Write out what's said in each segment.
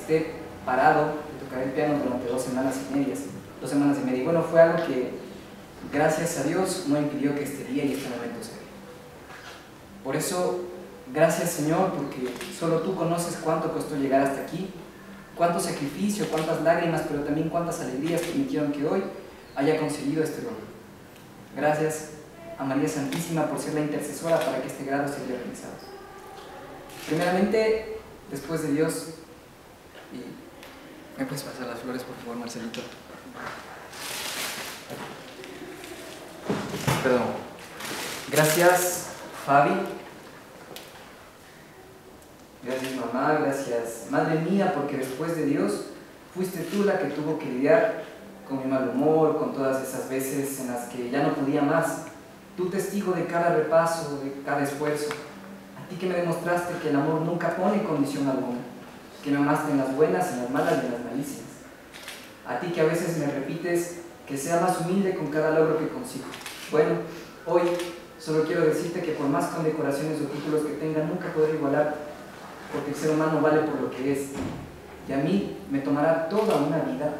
esté parado de tocar el piano durante dos semanas y medias, dos semanas y media. Y bueno, fue algo que, gracias a Dios, no impidió que este día y este momento se dé. Por eso, gracias Señor, porque solo tú conoces cuánto costó llegar hasta aquí, cuánto sacrificio, cuántas lágrimas, pero también cuántas alegrías permitieron que hoy haya conseguido este logro. Gracias a María Santísima por ser la intercesora para que este grado se haya realizado. Primeramente, después de Dios, y ¿me puedes pasar las flores por favor, Marcelito? Perdón. Gracias, Fabi. Gracias, mamá. Gracias, madre mía, porque después de Dios fuiste tú la que tuvo que lidiar con mi mal humor, con todas esas veces en las que ya no podía más. Tú testigo de cada repaso, de cada esfuerzo. A ti que me demostraste que el amor nunca pone condición alguna, que me amaste en las buenas, en las malas y en las malicias. A ti que a veces me repites que sea más humilde con cada logro que consigo. Bueno, hoy solo quiero decirte que por más condecoraciones o títulos que tenga, nunca podré igualar, porque el ser humano vale por lo que es. Y a mí me tomará toda una vida,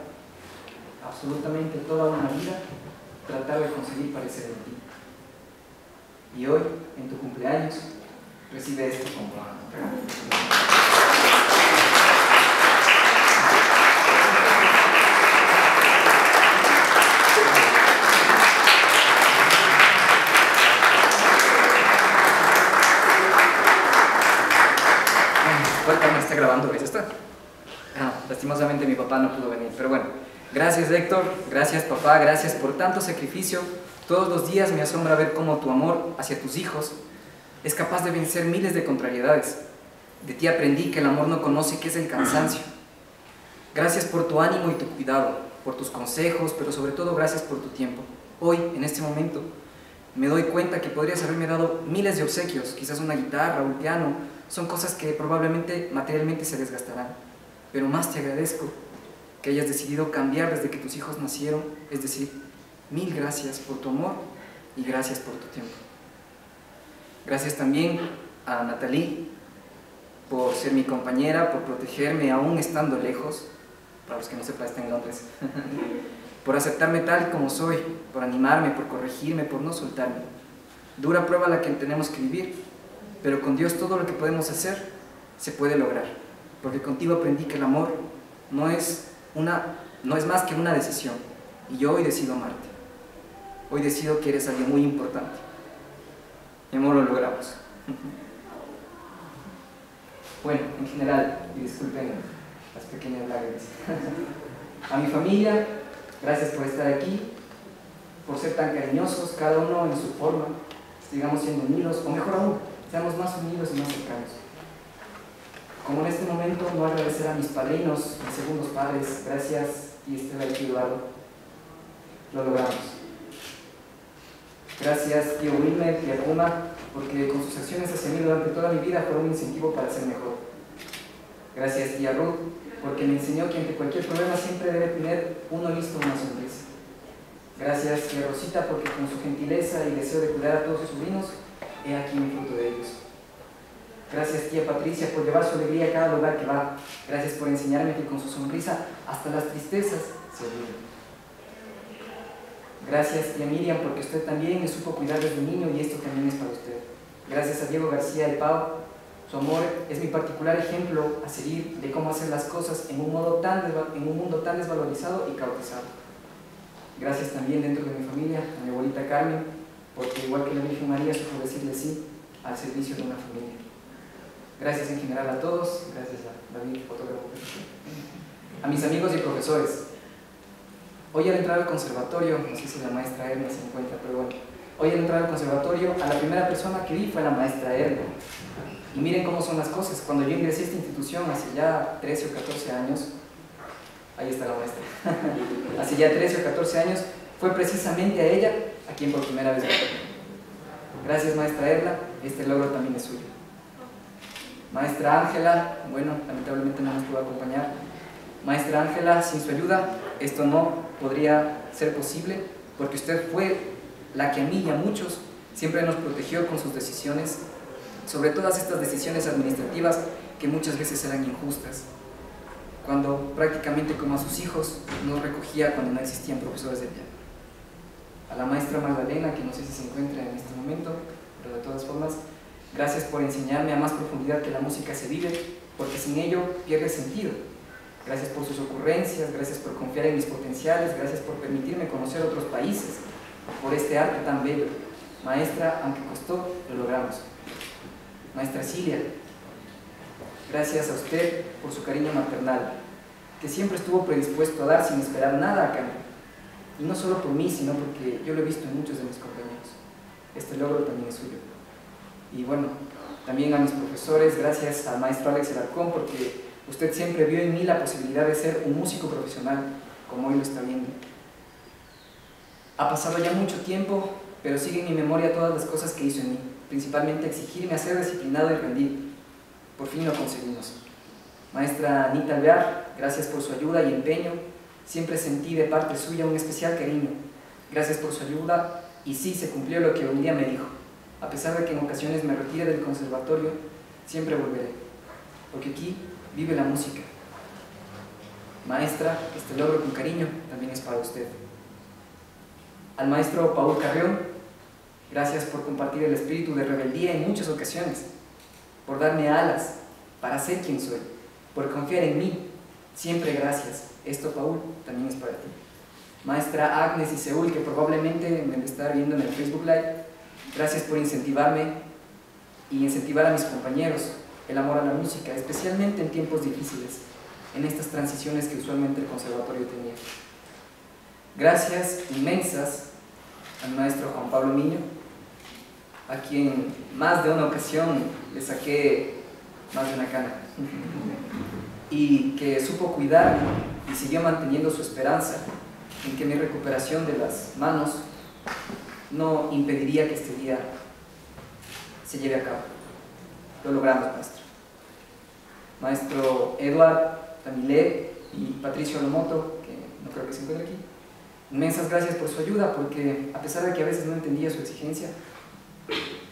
absolutamente toda una vida, tratar de conseguir parecer en ti. Y hoy, en tu cumpleaños, recibe esto como. está grabando, ¿ves? Está. Ah, lastimosamente mi papá no pudo venir, pero bueno. Gracias Héctor, gracias papá, gracias por tanto sacrificio. Todos los días me asombra ver cómo tu amor hacia tus hijos es capaz de vencer miles de contrariedades. De ti aprendí que el amor no conoce qué es el cansancio. Gracias por tu ánimo y tu cuidado, por tus consejos, pero sobre todo gracias por tu tiempo. Hoy, en este momento, me doy cuenta que podrías haberme dado miles de obsequios, quizás una guitarra, un piano, son cosas que probablemente materialmente se desgastarán. Pero más te agradezco que hayas decidido cambiar desde que tus hijos nacieron, es decir, mil gracias por tu amor y gracias por tu tiempo. Gracias también a Natalie por ser mi compañera, por protegerme aún estando lejos, para los que no sepan, está en Londres, por aceptarme tal como soy, por animarme, por corregirme, por no soltarme. Dura prueba la que tenemos que vivir, pero con Dios todo lo que podemos hacer se puede lograr, porque contigo aprendí que el amor no es, una, no es más que una decisión, y yo hoy decido amarte. Hoy decido que eres alguien muy importante. Mi amor, lo logramos. Bueno, en general, y disculpen las pequeñas lágrimas. A mi familia, gracias por estar aquí, por ser tan cariñosos, cada uno en su forma, sigamos siendo unidos, o mejor aún, seamos más unidos y más cercanos. Como en este momento no agradecer a mis padrinos, mis segundos padres, gracias y Estela y Eduardo, lo logramos. Gracias tío Wilmer, tía Puma, porque con sus acciones hacia mí durante toda mi vida fueron un incentivo para ser mejor. Gracias tía Ruth, porque me enseñó que ante cualquier problema siempre debe tener uno listo una sonrisa. Gracias tía Rosita, porque con su gentileza y deseo de cuidar a todos sus sobrinos, he aquí mi fruto de ellos. Gracias tía Patricia por llevar su alegría a cada lugar que va. Gracias por enseñarme que con su sonrisa hasta las tristezas se olvidan. Gracias tía Miriam porque usted también me supo cuidar desde niño y esto también es para usted. Gracias a Diego García de Pau. Su amor es mi particular ejemplo a seguir de cómo hacer las cosas en un, modo tan en un mundo tan desvalorizado y caotizado. Gracias también dentro de mi familia, a mi abuelita Carmen, porque igual que la Virgen María supo decirle sí al servicio de una familia. Gracias en general a todos, gracias a David, fotógrafo. A mis amigos y profesores. Hoy al entrar al conservatorio, no sé si la maestra Erna se encuentra, pero bueno, hoy al entrar al conservatorio, a la primera persona que vi fue la maestra Erna. Y miren cómo son las cosas. Cuando yo ingresé a esta institución hace ya 13 o 14 años, ahí está la maestra, hace ya 13 o 14 años, fue precisamente a ella a quien por primera vez Gracias maestra Erla, este logro también es suyo. Maestra Ángela, bueno, lamentablemente no nos pudo acompañar. Maestra Ángela, sin su ayuda, esto no podría ser posible, porque usted fue la que a mí y a muchos siempre nos protegió con sus decisiones, sobre todas estas decisiones administrativas que muchas veces eran injustas. cuando prácticamente como a sus hijos nos recogía cuando no existían profesores de piano. A la maestra Magdalena, que no sé si se encuentra en este momento, pero de todas formas, gracias por enseñarme a más profundidad que la música se vive, porque sin ello pierde sentido. Gracias por sus ocurrencias, gracias por confiar en mis potenciales, gracias por permitirme conocer otros países, por este arte tan bello. Maestra, aunque costó, lo logramos. Maestra Cilia, gracias a usted por su cariño maternal, que siempre estuvo predispuesto a dar sin esperar nada a cambio. Y no solo por mí, sino porque yo lo he visto en muchos de mis compañeros. Este logro también es suyo. Y bueno, también a mis profesores, gracias al maestro Alex Alarcón, porque usted siempre vio en mí la posibilidad de ser un músico profesional, como hoy lo está viendo. Ha pasado ya mucho tiempo, pero sigue en mi memoria todas las cosas que hizo en mí, principalmente exigirme a ser disciplinado y rendido. Por fin lo conseguimos. Maestra Anita Alvear, gracias por su ayuda y empeño. Siempre sentí de parte suya un especial cariño. Gracias por su ayuda y sí se cumplió lo que un día me dijo. A pesar de que en ocasiones me retire del conservatorio, siempre volveré, porque aquí vive la música. Maestra, este logro con cariño también es para usted. Al maestro Paul Carrión, gracias por compartir el espíritu de rebeldía en muchas ocasiones, por darme alas para ser quien soy, por confiar en mí. Siempre gracias. Esto, Paul, también es para ti. Maestra Agnes y Seúl, que probablemente me estar viendo en el Facebook Live, gracias por incentivarme y incentivar a mis compañeros el amor a la música, especialmente en tiempos difíciles, en estas transiciones que usualmente el conservatorio tenía. Gracias inmensas al maestro Juan Pablo Miño, a quien más de una ocasión le saqué más de una cana, y que supo cuidar y siguió manteniendo su esperanza en que mi recuperación de las manos no impediría que este día se lleve a cabo. Lo logramos, maestro. Maestro Eduard Tamilé y Patricio Lomoto, que no creo que se encuentre aquí, inmensas gracias por su ayuda, porque a pesar de que a veces no entendía su exigencia,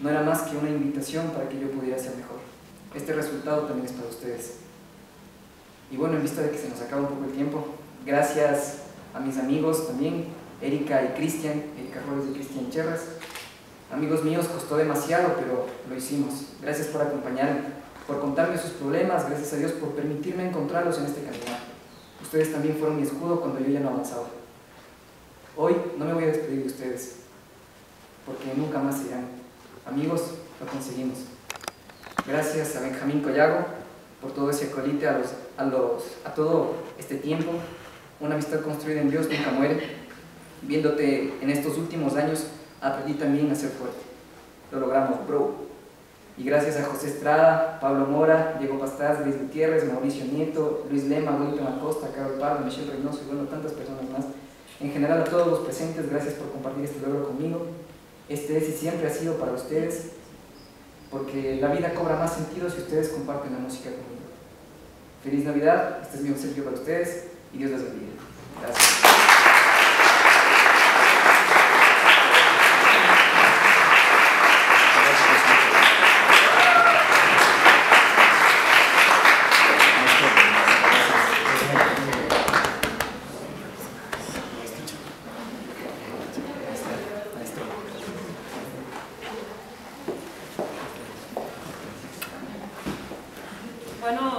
no era más que una invitación para que yo pudiera ser mejor. Este resultado también es para ustedes. Y bueno, en vista de que se nos acaba un poco el tiempo, gracias a mis amigos también, Erika y Cristian, Erika Robles y Cristian Cherras. Amigos míos, costó demasiado, pero lo hicimos. Gracias por acompañarme, por contarme sus problemas, gracias a Dios por permitirme encontrarlos en este camino. Ustedes también fueron mi escudo cuando yo ya no avanzaba. Hoy no me voy a despedir de ustedes, porque nunca más irán. Amigos, lo conseguimos. Gracias a Benjamín Collago por todo ese colite a, los, a, los, a todo este tiempo. Una amistad construida en Dios nunca muere. Viéndote en estos últimos años, aprendí también a ser fuerte. Lo logramos, bro. Y gracias a José Estrada, Pablo Mora, Diego Pastás, Luis Gutiérrez, Mauricio Nieto, Luis Lema, Wellington Acosta, Carol Pardo, Michelle Reynoso y bueno, tantas personas más. En general a todos los presentes, gracias por compartir este logro conmigo. Este es y siempre ha sido para ustedes, porque la vida cobra más sentido si ustedes comparten la música conmigo. Feliz Navidad, este es mi obsequio para ustedes y Dios les bendiga. Gracias.